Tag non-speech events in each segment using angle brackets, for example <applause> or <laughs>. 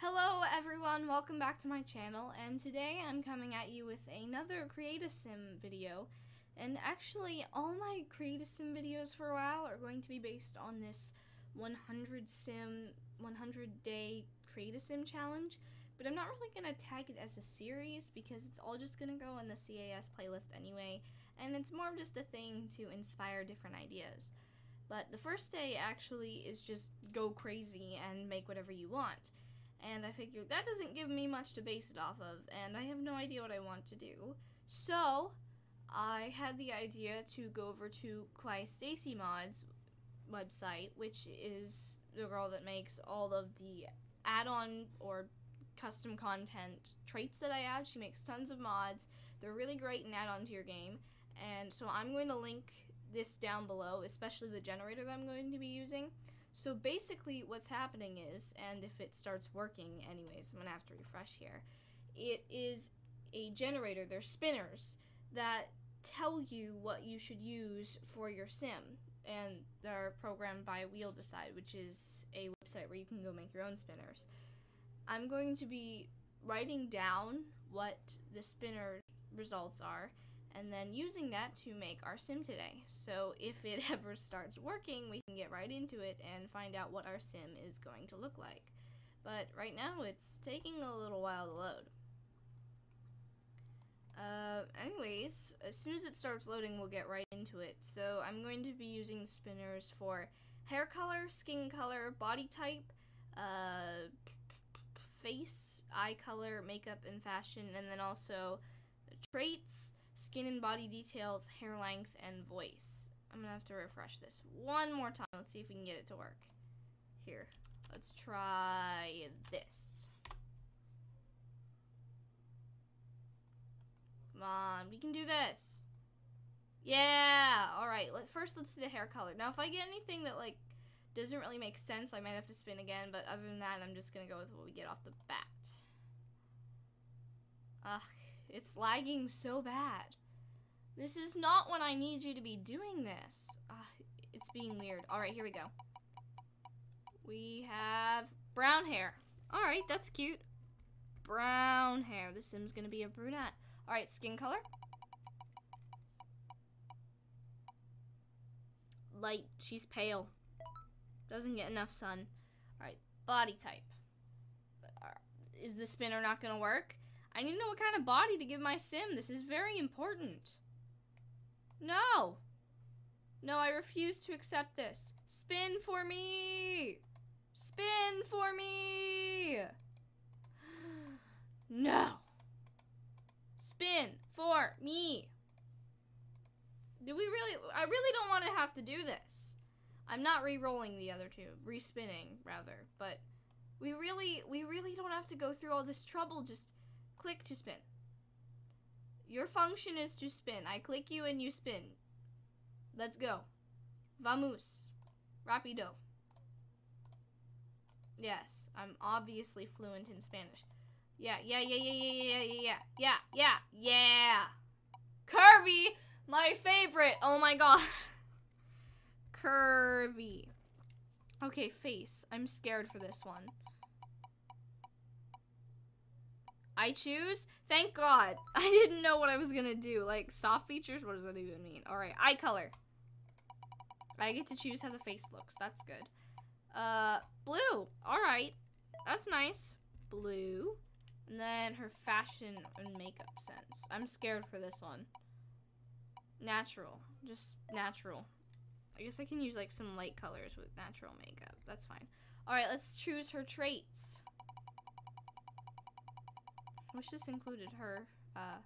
Hello everyone, welcome back to my channel, and today I'm coming at you with another Create-A-Sim video. And actually, all my Create-A-Sim videos for a while are going to be based on this 100 sim, 100 day Create-A-Sim challenge, but I'm not really going to tag it as a series because it's all just going to go in the CAS playlist anyway, and it's more of just a thing to inspire different ideas. But the first day actually is just go crazy and make whatever you want and I figured that doesn't give me much to base it off of, and I have no idea what I want to do. So, I had the idea to go over to Kawaii Stacie Mods website, which is the girl that makes all of the add-on or custom content traits that I add. She makes tons of mods. They're really great and add on to your game. And so I'm going to link this down below, especially the generator that I'm going to be using. So basically what's happening is, and if it starts working anyways, I'm to have to refresh here, it is a generator, they're spinners, that tell you what you should use for your sim. And they're programmed by Wheel Decide, which is a website where you can go make your own spinners. I'm going to be writing down what the spinner results are and then using that to make our sim today. So if it <laughs> ever starts working, we can get right into it and find out what our sim is going to look like. But right now, it's taking a little while to load. Uh, anyways, as soon as it starts loading, we'll get right into it. So I'm going to be using spinners for hair color, skin color, body type, uh, face, eye color, makeup, and fashion, and then also traits, skin and body details, hair length, and voice. I'm gonna have to refresh this one more time. Let's see if we can get it to work. Here, let's try this. Come on, we can do this. Yeah, alright, let, first let's see the hair color. Now, if I get anything that, like, doesn't really make sense, I might have to spin again, but other than that, I'm just gonna go with what we get off the bat. Ugh, it's lagging so bad. This is not when I need you to be doing this. Uh, it's being weird. Alright, here we go. We have brown hair. Alright, that's cute. Brown hair. The sim's gonna be a brunette. Alright, skin color. Light. She's pale. Doesn't get enough sun. Alright, body type. Is the spinner not gonna work? I need to know what kind of body to give my sim. This is very important. No. No, I refuse to accept this. Spin for me. Spin for me. <gasps> No. Spin for me. Do we really, I really don't want to have to do this. I'm not re-rolling the other two, re-spinning rather, but we really, we really don't have to go through all this trouble just Click to spin. Your function is to spin. I click you and you spin. Let's go. Vamos. Rapido. Yes, I'm obviously fluent in Spanish. Yeah, yeah, yeah, yeah, yeah, yeah, yeah, yeah, yeah, yeah, yeah. Curvy, my favorite. Oh my god. <laughs> Curvy. Okay, face. I'm scared for this one. I choose? Thank God. <laughs> I didn't know what I was gonna do. Like, soft features? What does that even mean? Alright, eye color. I get to choose how the face looks. That's good. Uh, blue. Alright. That's nice. Blue. And then her fashion and makeup sense. I'm scared for this one. Natural. Just natural. I guess I can use like some light colors with natural makeup. That's fine. Alright, let's choose her traits wish this included her, uh,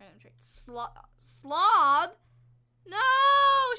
random trait. Slo slob? No!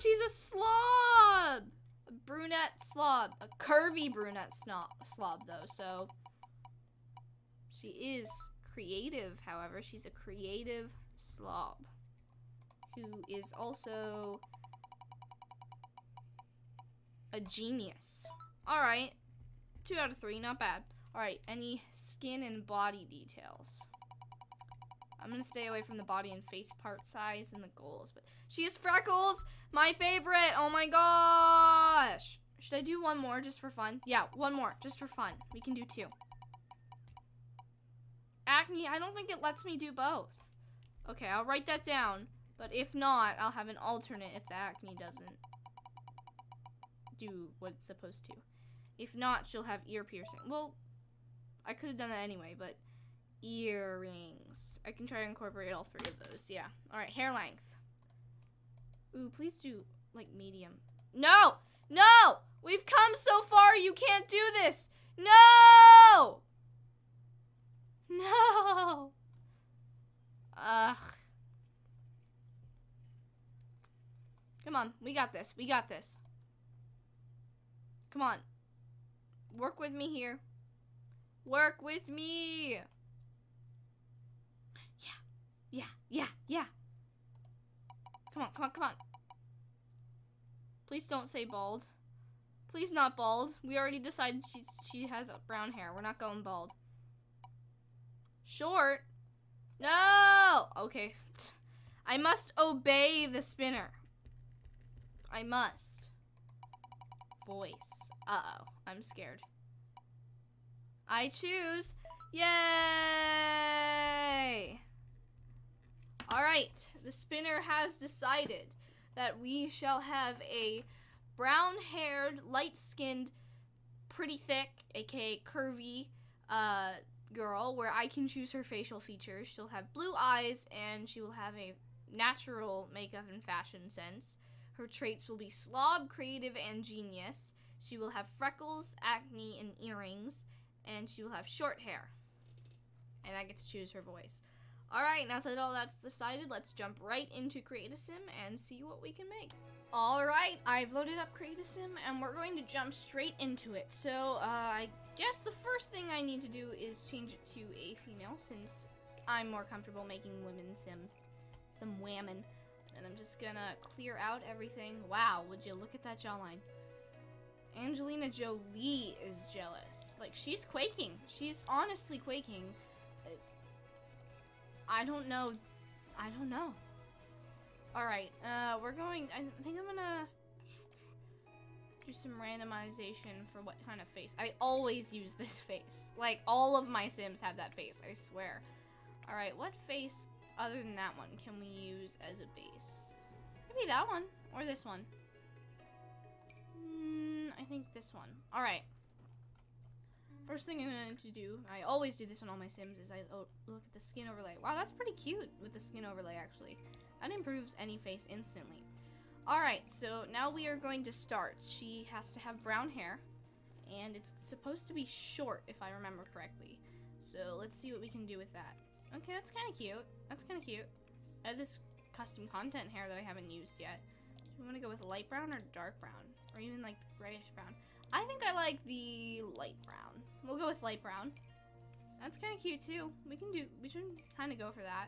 She's a slob! A brunette slob. A curvy brunette slob, though, so... She is creative, however. She's a creative slob. Who is also... A genius. Alright. Two out of three, not bad. Alright, any skin and body details? I'm gonna stay away from the body and face part size and the goals, but she has freckles! My favorite! Oh my gosh! Should I do one more just for fun? Yeah, one more just for fun. We can do two. Acne, I don't think it lets me do both. Okay, I'll write that down. But if not, I'll have an alternate if the acne doesn't do what it's supposed to. If not, she'll have ear piercing. Well, I could have done that anyway, but earrings. I can try to incorporate all three of those. Yeah. All right, hair length. Ooh, please do like medium. No! No! We've come so far, you can't do this! No! No! Ugh. Come on, we got this. We got this. Come on. Work with me here. Work with me. Yeah. Yeah. Yeah. Yeah. Come on, come on, come on. Please don't say bald. Please not bald. We already decided she's she has brown hair. We're not going bald. Short? No! Okay. I must obey the spinner. I must. Voice. Uh-oh. I'm scared. I choose. Yay! Alright. The spinner has decided that we shall have a brown-haired, light-skinned, pretty thick, aka curvy, uh, girl where I can choose her facial features. She'll have blue eyes and she will have a natural makeup and fashion sense. Her traits will be slob, creative, and genius. She will have freckles, acne, and earrings, and she will have short hair. And I get to choose her voice. Alright, now that all that's decided, let's jump right into Create a Sim and see what we can make. Alright, I've loaded up Create a Sim, and we're going to jump straight into it. So, uh, I guess the first thing I need to do is change it to a female, since I'm more comfortable making women sims. Some women. And I'm just gonna clear out everything. Wow, would you look at that jawline. Angelina Jolie is jealous. Like, she's quaking. She's honestly quaking. Uh, I don't know. I don't know. Alright, uh, we're going, I think I'm gonna do some randomization for what kind of face. I always use this <laughs> face. Like, all of my Sims have that face, I swear. Alright, what face other than that one can we use as a base? Maybe that one, or this one. Mm, I think this one. Alright. First thing I'm going to do, I always do this on all my Sims, is I look at the skin overlay. Wow, that's pretty cute with the skin overlay, actually. That improves any face instantly. Alright, so now we are going to start. She has to have brown hair, and it's supposed to be short, if I remember correctly. So let's see what we can do with that. Okay, that's kind of cute. That's kind of cute. I have this custom content hair that I haven't used yet. Do we want to go with light brown or dark brown? Or even like the grayish brown? I think I like the light brown. We'll go with light brown. That's kind of cute too. We can do, we should kind of go for that.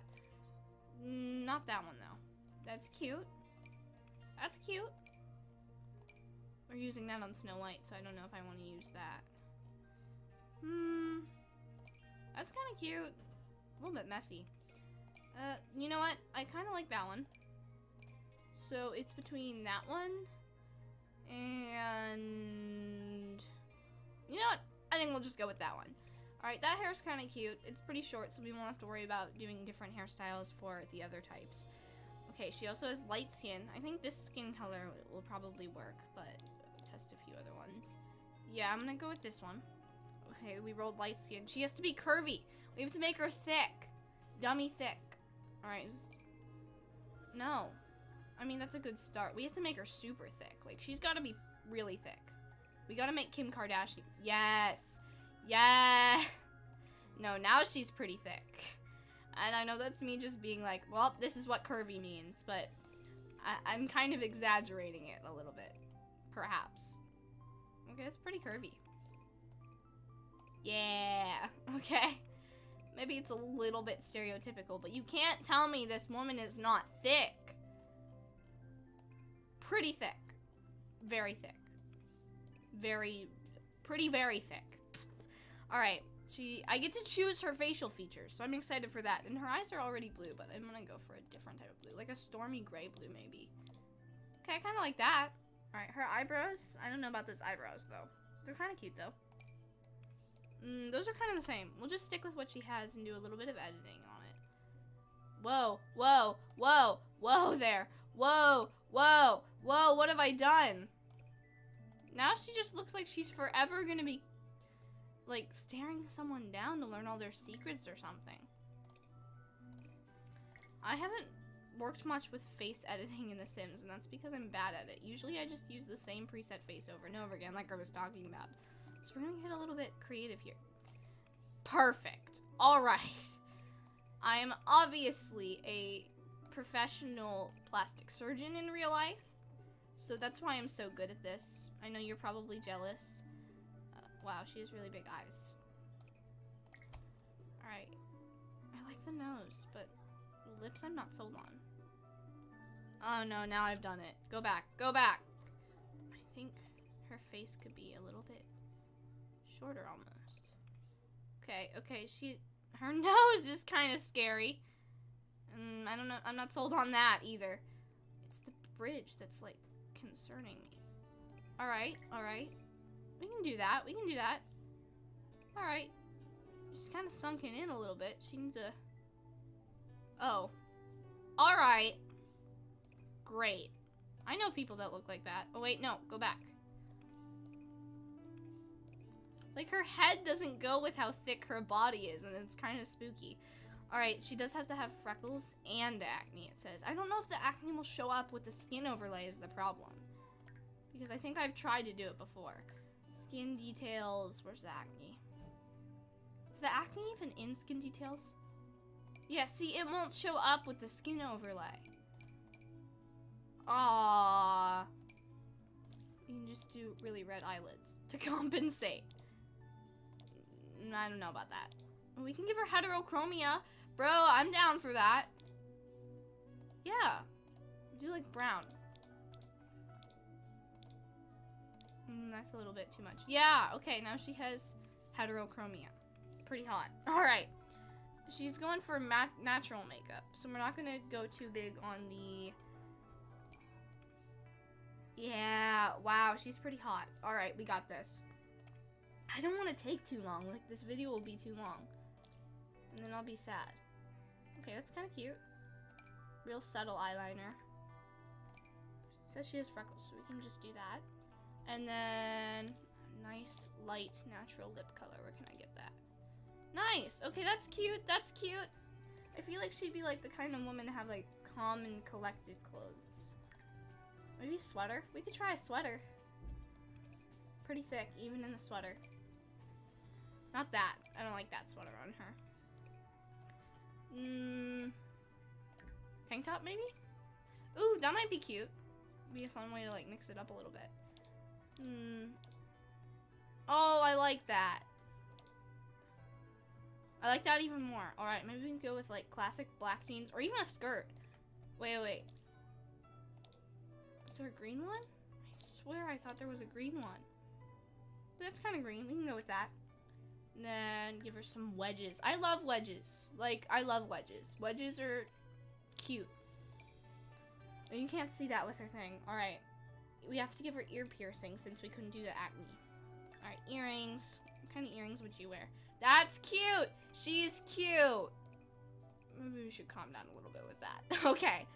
Mm, not that one though. That's cute. That's cute. We're using that on Snow White, so I don't know if I want to use that. Hmm. That's kind of cute. A little bit messy. Uh, you know what? I kind of like that one. So it's between that one and... You know what? I think we'll just go with that one. Alright, that hair's kind of cute. It's pretty short, so we won't have to worry about doing different hairstyles for the other types. Okay, she also has light skin. I think this skin color will probably work, but test a few other ones. Yeah, I'm gonna go with this one. Okay, we rolled light skin. She has to be curvy. We have to make her thick. Dummy thick. Alright, No. I mean, that's a good start. We have to make her super thick. Like, she's got to be really thick. We got to make Kim Kardashian. Yes. Yeah. No, now she's pretty thick. And I know that's me just being like, well, this is what curvy means, but I I'm kind of exaggerating it a little bit. Perhaps. Okay, it's pretty curvy. Yeah. <laughs> Okay. Maybe it's a little bit stereotypical, but you can't tell me this woman is not thick. Pretty thick. Very thick. Very, pretty very thick. Alright, she, I get to choose her facial features, so I'm excited for that. And her eyes are already blue, but I'm gonna go for a different type of blue. Like a stormy gray blue, maybe. Okay, I kind of like that. Alright, her eyebrows. I don't know about those eyebrows, though. They're kind of cute, though. Mm, those are kind of the same. We'll just stick with what she has and do a little bit of editing on it. Whoa, whoa, whoa, whoa there. Whoa, whoa, whoa, what have I done? Now she just looks like she's forever gonna be, like, staring someone down to learn all their secrets or something. I haven't worked much with face editing in The Sims, and that's because I'm bad at it. Usually I just use the same preset face over and over again, like I was talking about. So we're gonna get a little bit creative here. Perfect. Alright. <laughs> I am obviously a professional plastic surgeon in real life, so that's why I'm so good at this. I know you're probably jealous. Uh, wow, she has really big eyes. Alright. I like the nose, but the lips I'm not sold on. Oh no, now I've done it. Go back. Go back. I think her face could be a little bit shorter almost. Okay, okay, she her <laughs> nose is kind of scary. Mm, I don't know. I'm not sold on that either. It's the bridge that's like concerning me. All right, all right. We can do that. We can do that. All right. She's kind of sunken in a little bit. She needs a. Oh. All right. Great. I know people that look like that. Oh wait, no. Go back. Like her head doesn't go with how thick her body is, and it's kind of spooky. Alright, she does have to have freckles and acne, it says. I don't know if the acne will show up with the skin overlay is the problem. Because I think I've tried to do it before. Skin details, where's the acne? Is the acne even in skin details? Yeah, see, it won't show up with the skin overlay. Ah, You can just do really red eyelids to <laughs> compensate. I don't know about that. We can give her heterochromia. Bro, I'm down for that. Yeah. Do like brown. Mm, that's a little bit too much. Yeah, okay, now she has heterochromia. Pretty hot. <laughs> Alright. She's going for natural makeup. So we're not going to go too big on the... Yeah, wow, she's pretty hot. Alright, we got this. I don't want to take too long. Like, this video will be too long. And then I'll be sad. Okay, that's kind of cute. Real subtle eyeliner. It says she has freckles, so we can just do that. And then, nice, light, natural lip color. Where can I get that? Nice! Okay, that's cute. That's cute. I feel like she'd be like the kind of woman to have like calm and collected clothes. Maybe a sweater? We could try a sweater. Pretty thick, even in the sweater. Not that. I don't like that sweater on her. Mmm. Tank top, maybe? Ooh, that might be cute. Be a fun way to, like, mix it up a little bit. Hmm. Oh, I like that. I like that even more. Alright, maybe we can go with, like, classic black jeans. Or even a skirt. Wait, wait. Is there a green one? I swear I thought there was a green one. That's kind of green. We can go with that. Then give her some wedges. I love wedges. Like, I love wedges. Wedges are cute. You can't see that with her thing. Alright. We have to give her ear piercing since we couldn't do the acne. Alright, earrings. What kind of earrings would you wear? That's cute! She's cute! Maybe we should calm down a little bit with that. <laughs> okay.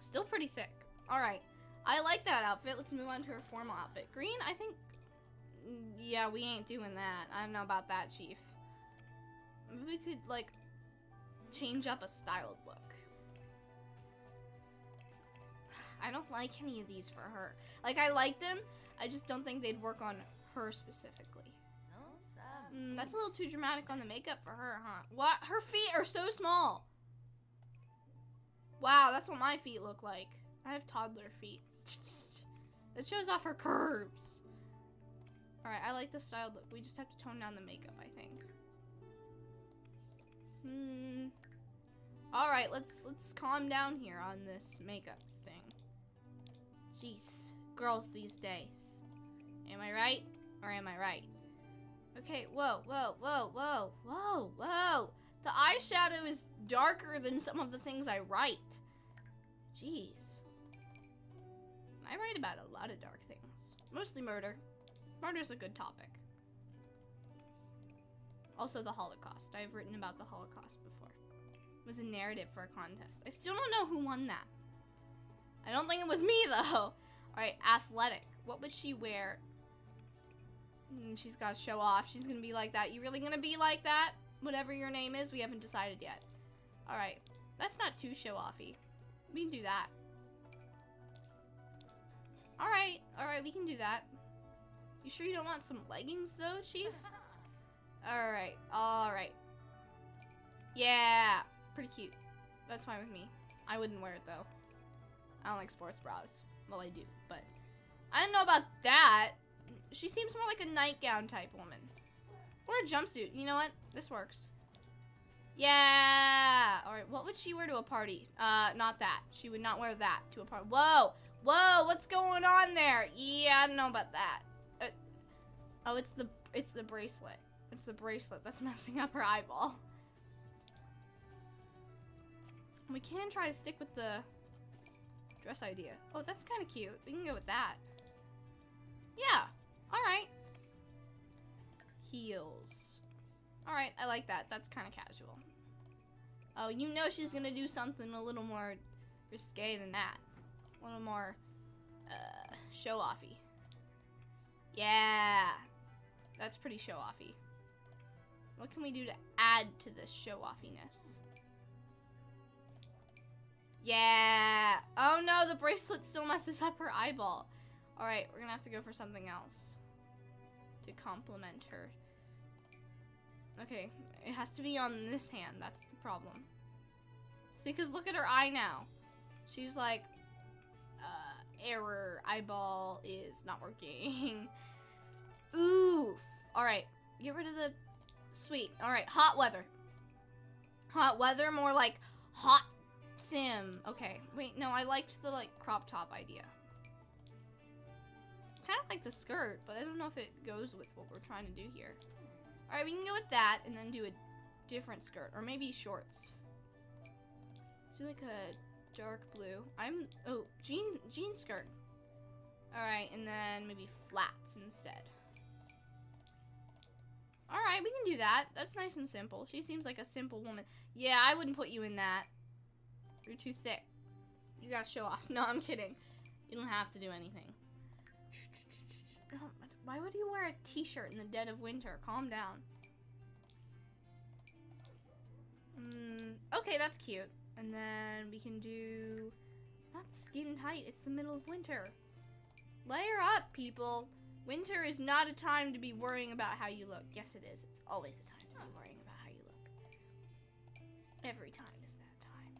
Still pretty thick. Alright. I like that outfit. Let's move on to her formal outfit. Green, I think yeah, we ain't doing that. I don't know about that, Chief. Maybe we could, like, change up a styled look. <sighs> I don't like any of these for her. Like, I like them, I just don't think they'd work on her specifically. Mm, that's a little too dramatic on the makeup for her, huh? What? Her feet are so small. Wow, that's what my feet look like. I have toddler feet. <laughs> it shows off her curves. Alright, I like the styled look. We just have to tone down the makeup, I think. Hmm. Alright, let's let's calm down here on this makeup thing. Jeez. Girls these days. Am I right? Or am I right? Okay, whoa, whoa, whoa, whoa, whoa, whoa. The eyeshadow is darker than some of the things I write. Jeez. I write about a lot of dark things. Mostly murder. Murder's a good topic. Also the Holocaust. I've written about the Holocaust before. It was a narrative for a contest. I still don't know who won that. I don't think it was me <laughs> though. Alright, athletic. What would she wear? Mm, she's got to show off. She's gonna be like that. You really gonna be like that? Whatever your name is, we haven't decided yet. Alright, that's not too show-offy. We can do that. Alright, alright, we can do that. You sure you don't want some leggings though, Chief? <laughs> Alright, alright. Yeah, pretty cute. That's fine with me. I wouldn't wear it though. I don't like sports bras. Well, I do, but I don't know about that. She seems more like a nightgown type woman. Or a jumpsuit. You know what? This works. Yeah. All right. What would she wear to a party? Uh, not that. She would not wear that to a party. Whoa. Whoa. What's going on there? Yeah, I don't know about that. Oh, it's the it's the bracelet. It's the bracelet that's <laughs> messing up her eyeball. We can try to stick with the dress idea. Oh, that's kind of cute. We can go with that. Yeah. All right. Heels. All right, I like that. That's kind of casual. Oh, you know she's gonna do something a little more risque than that. A little more uh, show-offy. Yeah, that's pretty show-offy. What can we do to add to this show-offiness? Yeah. Oh no, the bracelet still messes up her eyeball. All right, we're gonna have to go for something else to complement her. Okay, it has to be on this hand. That's the problem. See, because look at her eye now. She's like, uh, error, eyeball is not working. <laughs> Oof. All right, get rid of the, sweet. All right, hot weather. Hot weather, more like hot sim. Okay, wait, no, I liked the like crop top idea. Kind of like the skirt, but I don't know if it goes with what we're trying to do here. All right, we can go with that and then do a different skirt or maybe shorts. Let's do like a dark blue. I'm, oh, jean, jean skirt. All right, and then maybe flats instead. All right, we can do that. That's nice and simple. She seems like a simple woman. Yeah, I wouldn't put you in that. You're too thick. You gotta show off. <laughs> No, I'm kidding. You don't have to do anything. Why would you wear a t-shirt in the dead of winter? Calm down. Mm, okay, that's cute. And then we can do... Not skin tight, it's the middle of winter. Layer up, people. Winter is not a time to be worrying about how you look. Yes, it is. It's always a time to be worrying about how you look. Every time is that time.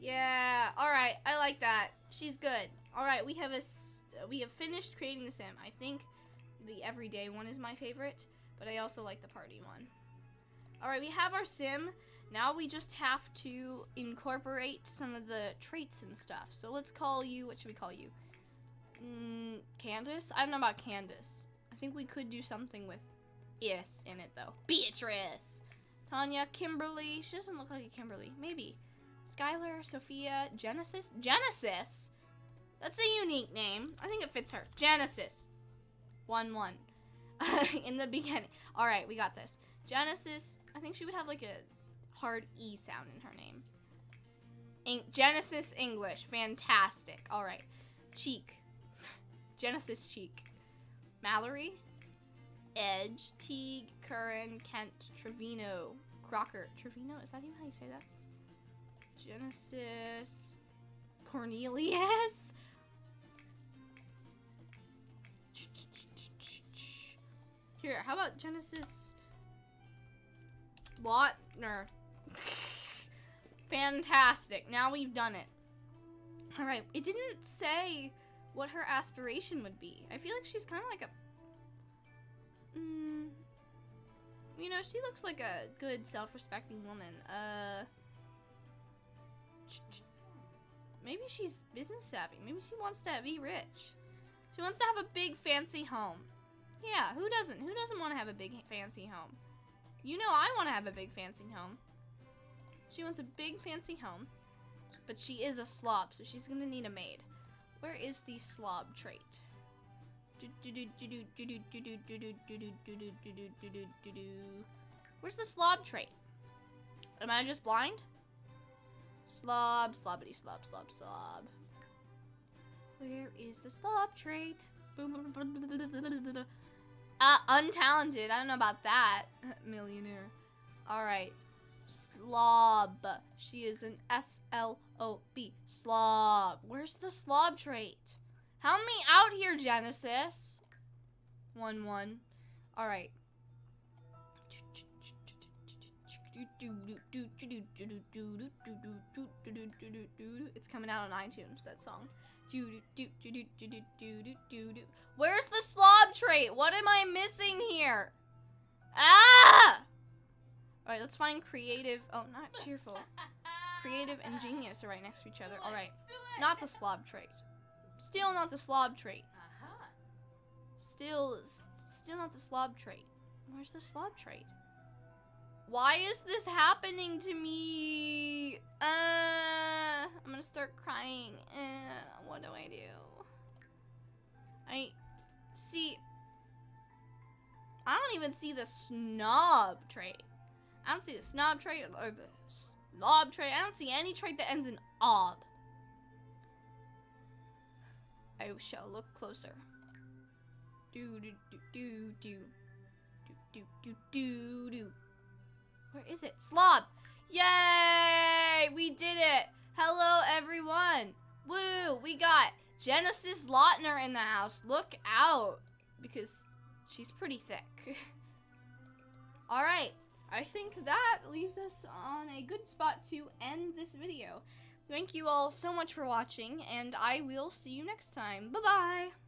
Yeah, alright. I like that. She's good. Alright, we have a we have finished creating the sim. I think the everyday one is my favorite, but I also like the party one. All right, we have our sim. Now we just have to incorporate some of the traits and stuff. So let's call you, what should we call you? Mm, Candace? I don't know about Candace. I think we could do something with is in it though. Beatrice! Tanya, Kimberly. She doesn't look like a Kimberly. Maybe. Skylar, Sophia, Genesis. Genesis? That's a unique name. I think it fits her. Genesis. 1 1. <laughs> in the beginning. Alright, we got this. Genesis. I think she would have like a hard E sound in her name. In Genesis English. Fantastic. Alright. Cheek. Genesis Cheek. Mallory. Edge. Teague. Curran. Kent. Trevino. Crocker. Trevino? Is that even how you say that? Genesis. Cornelius. Here, how about Genesis Lautner? <laughs> Fantastic. Now we've done it. Alright, it didn't say what her aspiration would be. I feel like she's kind of like a... Mm, you know, she looks like a good, self-respecting woman. Uh... Maybe she's business savvy. Maybe she wants to be rich. She wants to have a big, fancy home. Yeah, who doesn't? Who doesn't want to have a big fancy home? You know I want to have a big fancy home. She wants a big fancy home, but she is a slob, so she's gonna need a maid. Where is the slob trait? Where's the slob trait? Am I just blind? Slob, slobbity, slob, slob, slob. Where is the slob trait? Uh, untalented. I don't know about that. <laughs> Millionaire. Alright. Slob. She is an S-L-O-B. Slob. Where's the slob trait? Help me out here, Genesis. 1 1. Alright. It's coming out on iTunes, that song. Where's the slob trait? What am I missing here? Ah! Alright, let's find creative. Oh, not <laughs> cheerful. Creative and genius are right next to each other. Alright. Not the slob trait. Still not the slob trait. Still, still not the slob trait. Where's the slob trait? Why is this happening to me? Uh, I'm gonna start crying. Uh, what do I do? I see. I don't even see the snob trait. I don't see the snob trait or the slob trait. I don't see any trait that ends in ob. I shall look closer. Do do do do do do do do do. Where is it? Slob! Yay! We did it! Hello, everyone! Woo! We got Genesis Lautner in the house. Look out! Because she's pretty thick. <laughs> Alright. I think that leaves us on a good spot to end this video. Thank you all so much for watching, and I will see you next time. Bye-bye!